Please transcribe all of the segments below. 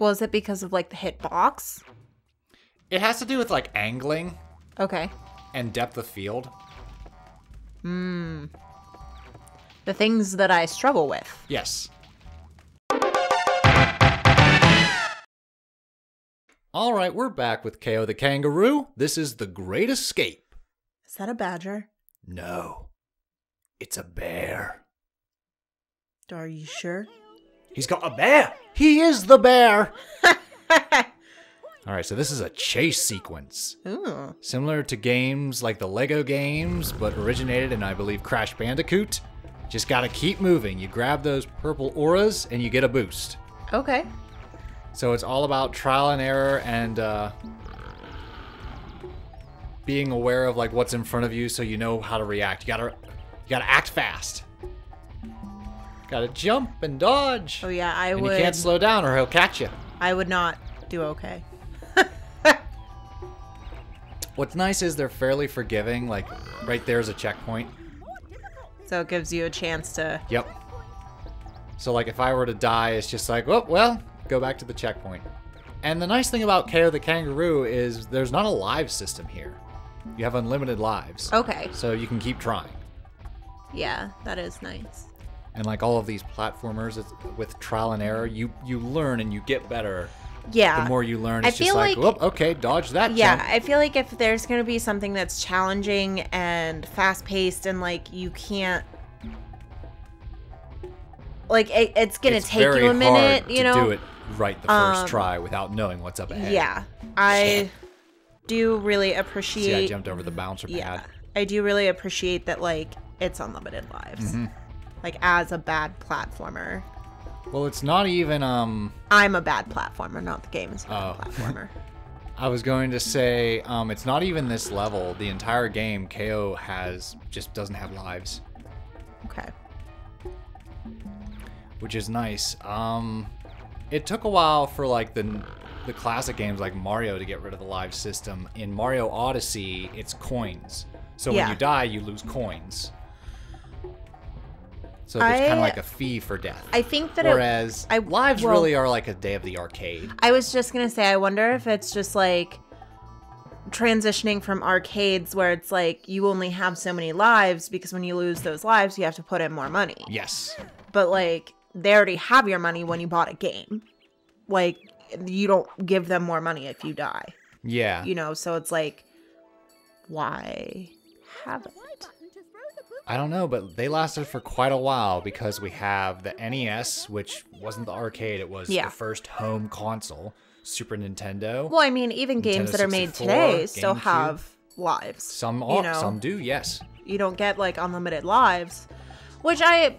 Was it because of like the hitbox? It has to do with like angling Okay. and depth of field. Hmm. The things that I struggle with. Yes. All right, we're back with Kao the Kangaroo. This is The Great Escape. Is that a badger? No, it's a bear. Are you sure? He's got a bear. He is the bear. All right, so this is a chase sequence. Ooh. Similar to games like the Lego games, but originated in, I believe, Crash Bandicoot. Just gotta keep moving. You grab those purple auras and you get a boost. Okay. So it's all about trial and error and uh, being aware of like what's in front of you, so you know how to react. You gotta, you gotta act fast. Gotta jump and dodge. Oh yeah, I and would. you can't slow down or he'll catch you. I would not do okay. What's nice is they're fairly forgiving. Like right there's a checkpoint. So it gives you a chance to. Yep. So like if I were to die, it's just like, oh well, go back to the checkpoint. And the nice thing about Kao the Kangaroo is there's not a live system here. You have unlimited lives. Okay. So you can keep trying. Yeah, that is nice. And like all of these platformers it's, with trial and error, you you learn and you get better. Yeah. The more you learn, I it's just feel like, like- whoop, okay, dodge that. Yeah, jump. I feel like if there's going to be something that's challenging and fast paced and like you can't. Like it, it's gonna It's take you a minute, hard you to know. do it right the first Um, try without knowing what's up ahead. Yeah, I do really appreciate See, I jumped over the bouncer yeah. I do really appreciate that. Like it's unlimited lives. Mm-hmm. Like as a bad platformer, Well, it's not even um I'm a bad platformer, not the game is a bad Oh. platformer. I was going to say, um, it's not even this level. The entire game, Kao has just doesn't have lives, okay. which is nice. Um, it took a while for like the the classic games like Mario to get rid of the live system. In Mario Odyssey, it's coins. So when you die, you lose coins. So there's kind of like a fee for death. I think that it, Whereas I- lives well- really are like a day of the arcade. I was just gonna say, I wonder if it's just like transitioning from arcades where it's like you only have so many lives because when you lose those lives, you have to put in more money. Yes. But like they already have your money when you bought a game. Like you don't give them more money if you die, Yeah. you know? So it's like, why have it? I don't know, but they lasted for quite a while because we have the NES, which wasn't the arcade, it was Yeah. the first home console, Super Nintendo. Well, I mean, even games that are made 64, today still GameCube. have lives. some you know. some do, yes. you don't get like unlimited lives which i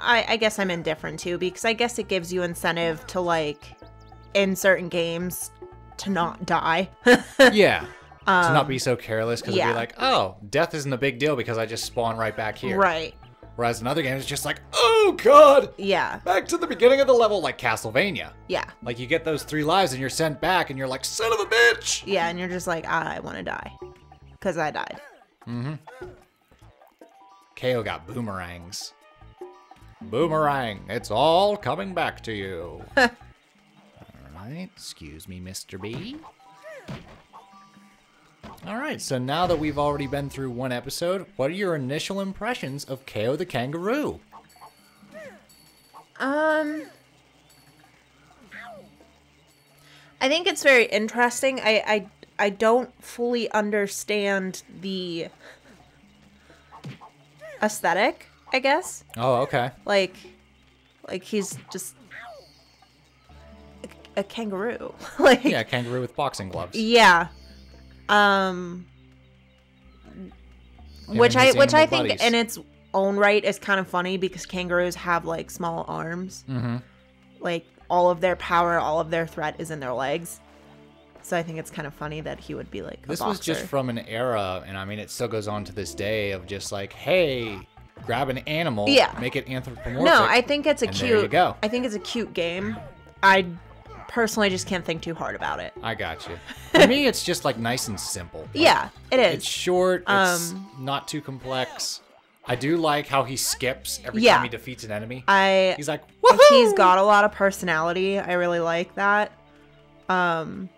I, I guess i'm indifferent to because i guess it gives you incentive to like in certain games to not die yeah. To not be so careless because it'd Um, be like, oh, death isn't a big deal because I just spawn right back here. right Whereas in other games, it's just like, oh god, yeah back to the beginning of the level, like Castlevania. yeah Like you get those three lives and you're sent back, and you're like, son of a bitch. yeah and you're just like i want to die because i died Mm hmm. Kao got boomerangs. Boomerang, it's all coming back to you. all right, excuse me, Mr. B. All right, so now that we've already been through one episode, what are your initial impressions of Kao the Kangaroo? um i think it's very interesting i i i don't fully understand the aesthetic i guess Oh, okay. like like he's just a, a kangaroo like Yeah, a kangaroo with boxing gloves. yeah um which i which i think buddies. in its own right is kind of funny because kangaroos have like small arms Mm-hmm. like all of their power all of their threat is in their legs so i think it's kind of funny that he would be like a This was just from an era, and I mean, it still goes on to this day of just like, hey, grab an animal, Yeah. make it anthropomorphic. no i think it's a cute there you go. i think it's a cute game i personally I just can't think too hard about it I got you. For me, it's just like nice and simple. Like, yeah it is It's short. It's Um, not too complex. I do like how he skips every Yeah. time he defeats an enemy. I He's like, Like, Woohoo! he's got a lot of personality. I really like that. Um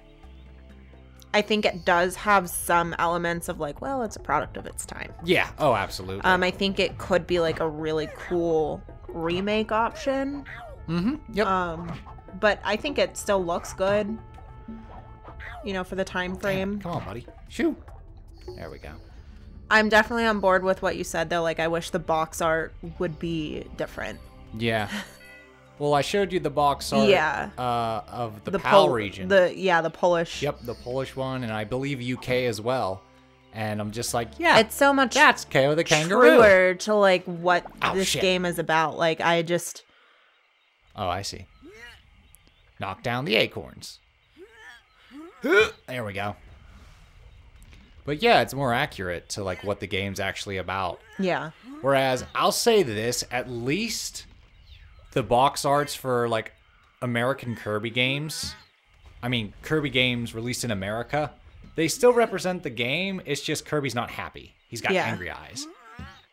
I think it does have some elements of like, well, it's a product of its time. Yeah. Oh, absolutely. Um I think it could be like a really cool remake option. mm-hmm. Yep. Um but I think it still looks good. You know, for the time frame. Come on, buddy. Shoo. There we go. I'm definitely on board with what you said though. Like I wish the box art would be different. Yeah. Well, I showed you the box art Yeah. uh, of the, The PAL Pol- region. The yeah, the Polish. Yep, the Polish one, and I believe UK as well. And I'm just like, yeah, It's so much that's Kao the kangaroo. truer to like what Oh, this shit. game is about. Like I just Oh, I see. Knock down the acorns. There we go. But yeah, it's more accurate to like what the game's actually about. yeah. Whereas I'll say this, at least the box arts for like American Kirby games, I mean Kirby games released in America, they still represent the game. It's just Kirby's not happy. He's got Yeah. angry eyes.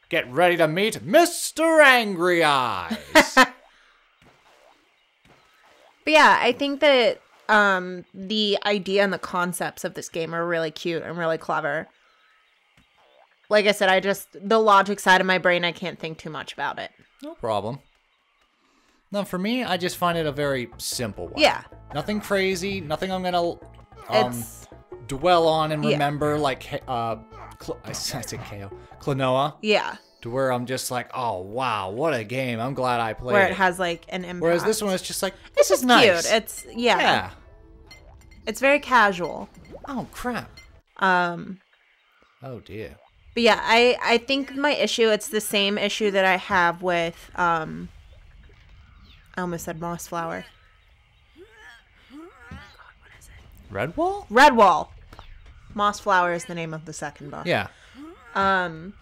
Get ready to meet Mr. Angry Eyes. But yeah, I think that um the idea and the concepts of this game are really cute and really clever. Like I said, I just the logic side of my brain I can't think too much about it. no problem. No, for me, I just find it a very simple one. Yeah. Nothing crazy, nothing I'm gonna um, It's dwell on and Yeah. remember like uh, Cl- I said Kao, Klonoa. yeah, to where I'm just like, oh wow, what a game! I'm glad I played where it. it has like an impact. Whereas this one is just like, this it's is nice. cute. It's yeah, yeah. It's very casual. Oh crap. Um Oh dear. But yeah, I I think my issue it's the same issue that I have with um I almost said Mossflower. Red wall? Redwall. Mossflower is the name of the second book. Yeah. Um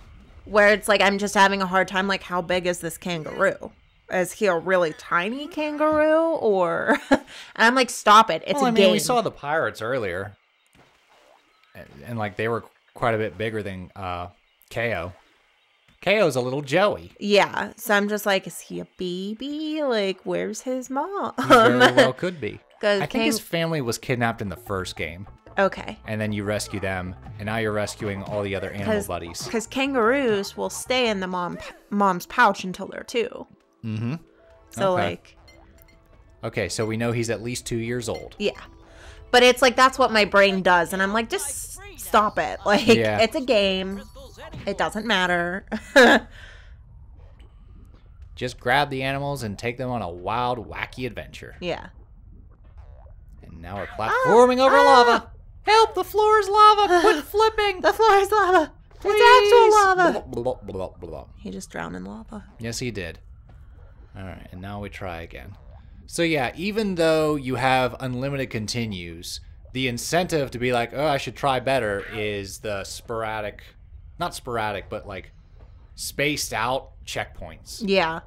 where it's like I'm just having a hard time like how big is this kangaroo? Is he a really tiny kangaroo or and I'm like stop it. It's well, a I mean, game. we saw the pirates earlier, and, and like they were quite a bit bigger than uh, Kao. Kao's a little Joey. yeah, so I'm just like is he a baby? Like where's his mom? He very well could be. I think his family was kidnapped in the first game, okay. and then you rescue them, and now you're rescuing all the other animal buddies. Because kangaroos will stay in the mom mom's pouch until they're two. Mm-hmm. So Okay. like, Okay, so we know he's at least two years old. yeah. But it's like that's what my brain does, and I'm like, just stop it. Like Yeah. it's a game. It doesn't matter. Just grab the animals and take them on a wild, wacky adventure. yeah. And now we're platforming over ah. lava. Help! The floor is lava. Quit flipping. The floor is lava. Please. It's actual lava. Blah, blah, blah, blah, blah. He just drowned in lava. Yes, he did. All right, and now we try again. So yeah, even though you have unlimited continues, the incentive to be like, "Oh, I should try better," is the sporadic, not sporadic, but like spaced out checkpoints. Yeah.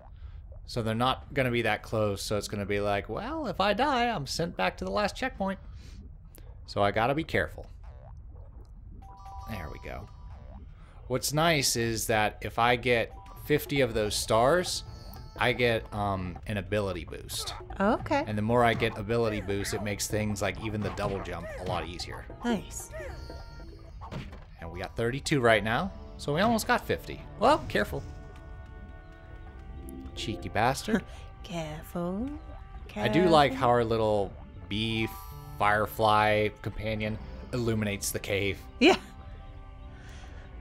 So they're not going to be that close. So it's going to be like, well, if I die, I'm sent back to the last checkpoint. So I got to be careful. There we go. What's nice is that if I get 50 of those stars, I get um, an ability boost. Okay. And the more I get ability boost, it makes things like even the double jump a lot easier. Nice. And we got 32 right now, so we almost got 50. Well, careful. Cheeky bastard. Careful. I do like how our little bee firefly companion illuminates the cave. Yeah.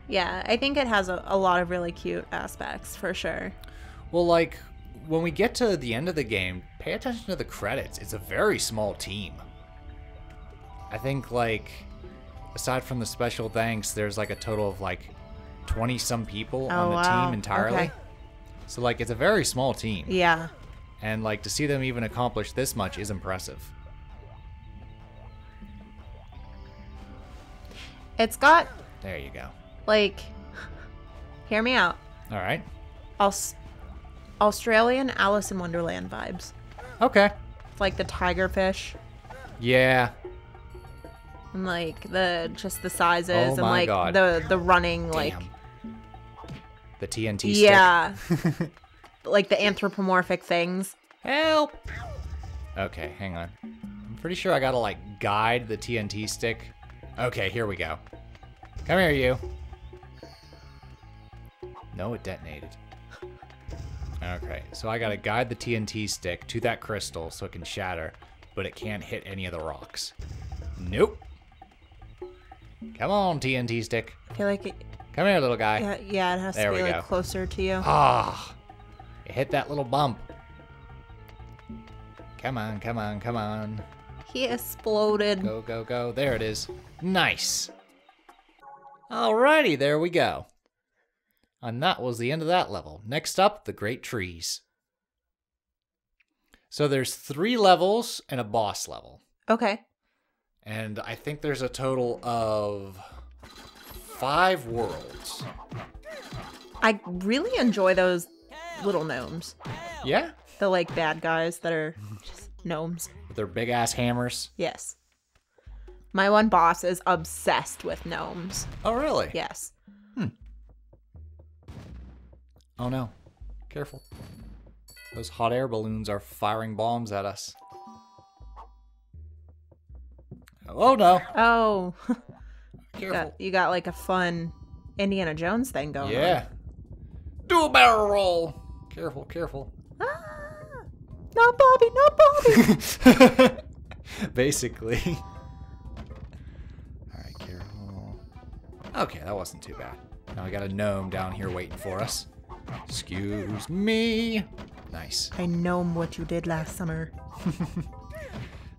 Yeah, I think it has a, a lot of really cute aspects for sure. Well, like when we get to the end of the game, pay attention to the credits. It's a very small team. I think like aside from the special thanks, there's like a total of like 20 some people Oh, on the wow. team entirely. Okay. So like it's a very small team. Yeah. And like to see them even accomplish this much is impressive. It's got There you go. like hear me out. All right. Aus- Australian Alice in Wonderland vibes. Okay. Like the tiger fish Yeah. and like the just the sizes Oh and like God. the the running like The TNT stick. Yeah. like the anthropomorphic things. Help! Okay, hang on. I'm pretty sure I gotta like guide the TNT stick. Okay, here we go. Come here, you. No, it detonated. Okay, so I gotta guide the TNT stick to that crystal so it can shatter, but it can't hit any of the rocks. Nope. Come on, TNT stick. I feel like it, Come here, little guy. yeah, yeah, it has There to be we like go. closer to you. Ah, it hit that little bump. Come on, come on, come on. He exploded. Go, go, go. There it is. Nice. Alrighty, there we go. And that was the end of that level. Next up, the Great Trees. So there's three levels and a boss level. Okay. And I think there's a total of five worlds. I really enjoy those little gnomes. Yeah? The like bad guys that are just gnomes. With their big ass hammers. Yes. My one boss is obsessed with gnomes. Oh, really? Yes. Oh no. Careful. Those hot air balloons are firing bombs at us. Oh no. Oh, Careful. got, you got like a fun Indiana Jones thing going on. Yeah. Do a barrel roll. Careful, careful. Ah, not Bobby, not Bobby. Basically. Okay, that wasn't too bad. Now we got a gnome down here waiting for us. Excuse me. Nice. I know what you did last summer.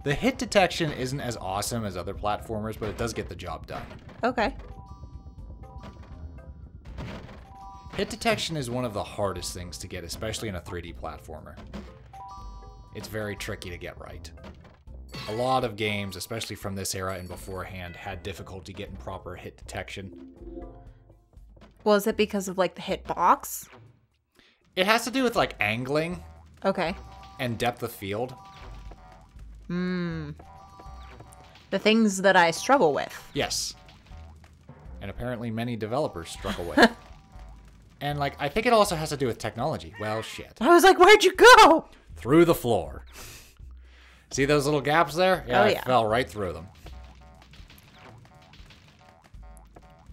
The hit detection isn't as awesome as other platformers, but it does get the job done. Okay. Hit detection is one of the hardest things to get, especially in a 3D platformer. It's very tricky to get right. A lot of games, especially from this era and beforehand, had difficulty getting proper hit detection. Was it because of like the hitbox? It has to do with like angling Okay. and depth of field. Hmm. The things that I struggle with. Yes. And apparently many developers struggle with. and like I think it also has to do with technology. Well, shit. I was like, where'd you go? through the floor. See those little gaps there? Yeah, Oh, I fell right through them.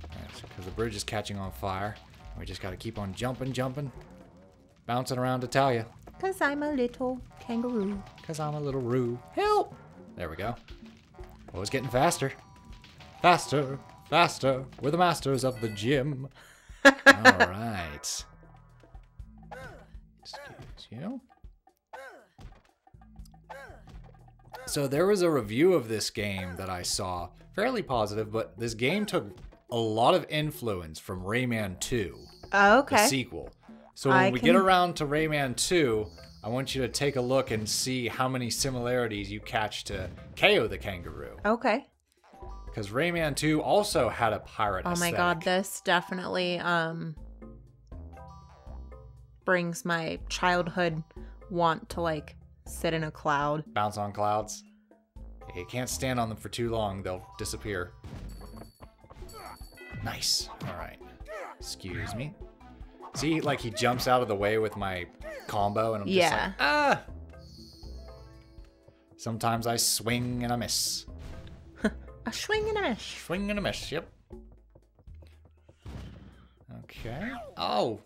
Because the bridge is catching on fire. We just got to keep on jumping, jumping, bouncing around to tell you. Because I'm a little kangaroo. Because I'm a little roo. Help! There we go. Oh, it's getting faster. Faster, faster. We're the masters of the gym. All right. Excuse you. So there was a review of this game that I saw, fairly positive, but this game took a lot of influence from Rayman 2 the Okay. sequel. So when I we get around to Rayman 2, I want you to take a look and see how many similarities you catch to Kao the Kangaroo. Okay. Because Rayman 2 also had a pirate Oh my god, this definitely um brings my childhood want to like sit in a cloud. Bounce on clouds. You can't stand on them for too long, they'll disappear. Nice. Alright. Excuse me. See, like he jumps out of the way with my combo, and I'm just Yeah. like, ah! Sometimes I swing and I miss. A swing and a miss. Swing and a miss, yep. Okay. Oh.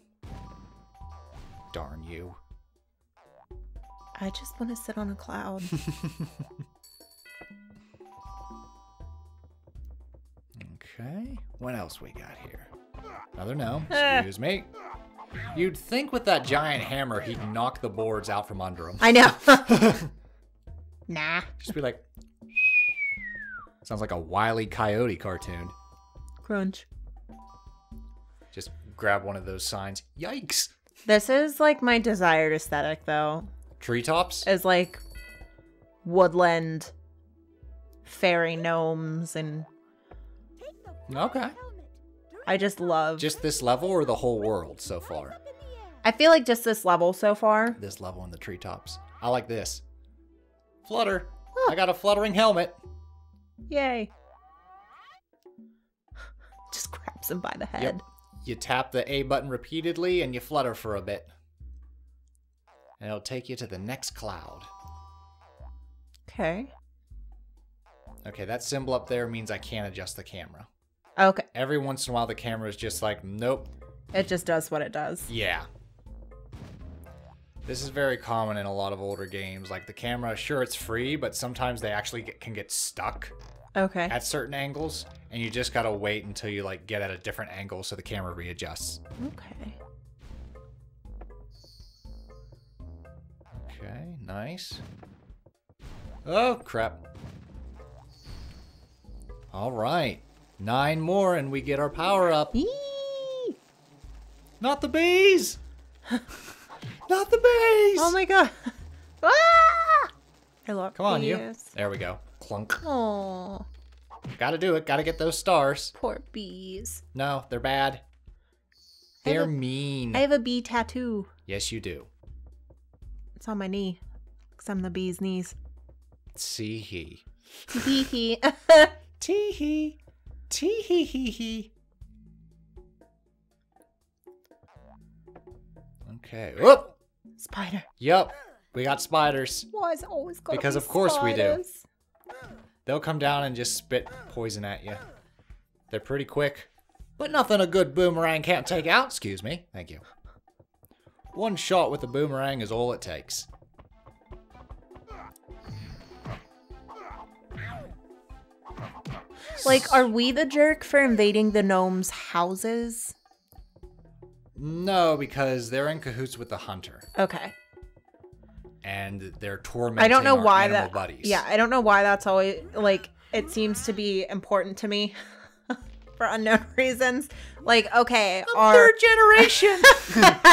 Darn you. I just want to sit on a cloud. Okay. What else we got here? Another. Eh. Excuse me. You'd think with that giant hammer he'd knock the boards out from under him. I know. nah. Just be like. Sounds like a wily coyote cartoon. Crunch. Just grab one of those signs. Yikes! This is like my desired aesthetic though. Treetops? Is like woodland fairy gnomes and Okay. I just love Just this level or the whole world so far? I feel like just this level so far. This level in the treetops. I like this. Flutter. I got a fluttering helmet. Yay. Just grabs him by the head. you tap the A button repeatedly and you flutter for a bit. And it'll take you to the next cloud. Okay. Okay, that symbol up there means I can't adjust the camera. Okay. Every once in a while, the camera is just like, nope, It just does what it does. yeah. This is very common in a lot of older games. Like the camera, sure, it's free, but sometimes they actually get, can get stuck Okay. at certain angles, and you just gotta wait until you like get at a different angle so the camera readjusts. Okay. Okay, nice. Oh, crap. All right. Nine more and we get our power up. Eee! Not the bees! Not the bees! Oh my god. ah! I love Come on, you. There we go. Clunk. Oh, Gotta do it. Gotta get those stars. poor bees. No, they're bad. They're a- mean. I have a bee tattoo. Yes, you do. It's on my knee. Because I'm the bee's knees. See he. Hee hee. Tee hee. Tee hee hee hee. Okay. Whoop. Spider. Yup. We got spiders. Why is always Because of course we do. They'll come down and just spit poison at you. They're pretty quick. But nothing a good boomerang can't take out. Excuse me. Thank you. One shot with a boomerang is all it takes. Like, are we the jerk for invading the gnomes' houses? No, because they're in cahoots with the hunter. Okay. And they're tormenting I don't know our why animal that. buddies. Yeah, I don't know why that's always like. It seems to be important to me for unknown reasons. Like, okay, our Third generation.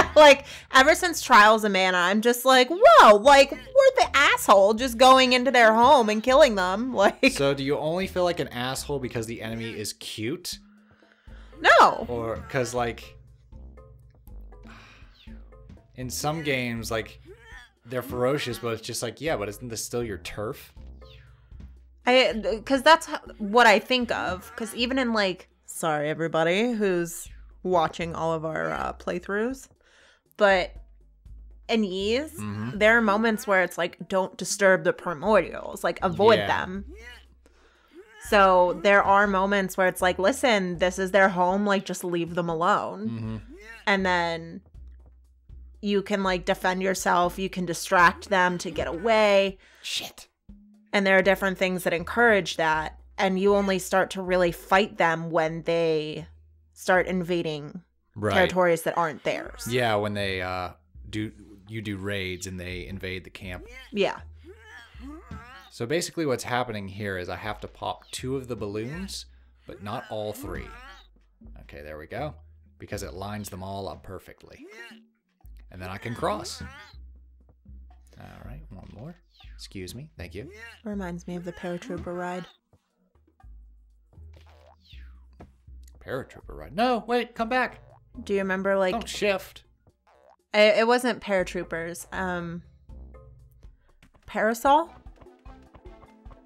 like ever since Trials of Mana, I'm just like, whoa, like we're the asshole just going into their home and killing them. Like, so do you only feel like an asshole because the enemy is cute? no. Or because, like, in some games, like, they're ferocious, but it's just like, yeah, but isn't this still your turf? I because that's what I think of. Because even in like, sorry everybody who's watching all of our uh, playthroughs, but in Ys, Mhm. there are moments where it's like, don't disturb the primordials, like avoid Yeah. them. So there are moments where it's like, listen, this is their home, like just leave them alone. Mm-hmm. and then you can like defend yourself you can distract them to get away Shit. and there are different things that encourage that and you only start to really fight them when they start invading Right. territories that aren't theirs Yeah, when they uh do you do raids and they invade the camp. yeah So basically what's happening here is I have to pop two of the balloons, but not all three. Okay, there we go. Because it lines them all up perfectly. And then I can cross. All right, one more. Excuse me. Thank you. reminds me of the paratrooper ride Paratrooper ride. No, wait, come back. do you remember like Don't shift. it, it wasn't paratroopers um parasol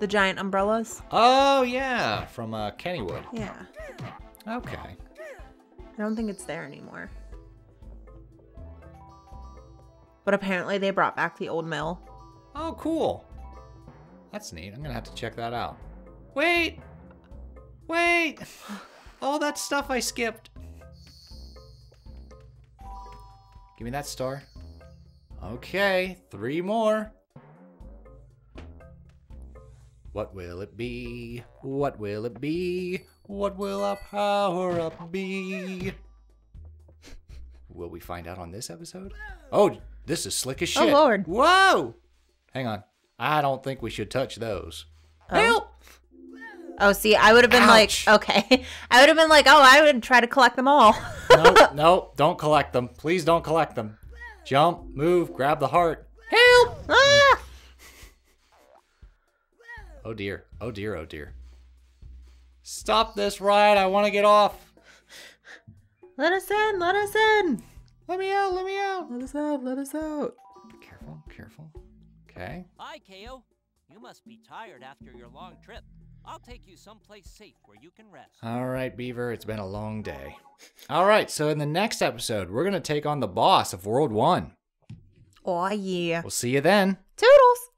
the giant umbrellas Oh, yeah, from uh, Kennywood. yeah Okay. I don't think it's there anymore. But apparently they brought back the old mill. Oh, cool. That's neat. I'm gonna have to check that out. Wait! Wait! All that stuff I skipped. Give me that star. Okay, three more. What will it be? What will it be? What will our power up be? Will we find out on this episode? Oh, this is slick as oh, shit. Oh. Lord. Whoa! Hang on. I don't think we should touch those. Oh. Help! Oh, see, I would have been Ouch. like, okay. I would have been like, oh, I would try to collect them all. no, no, don't collect them. Please don't collect them. Jump, move, grab the heart. Help! ah! Oh dear, oh dear, oh dear. Stop this ride, I want to get off. Let us in, let us in. Let me out, let me out. Let us out, let us out. Careful, careful. Okay. Hi, Kao. You must be tired after your long trip. I'll take you someplace safe where you can rest. All right, Beaver, it's been a long day. All right, so in the next episode, we're going to take on the boss of World 1. Oh, yeah. We'll see you then. Toodles.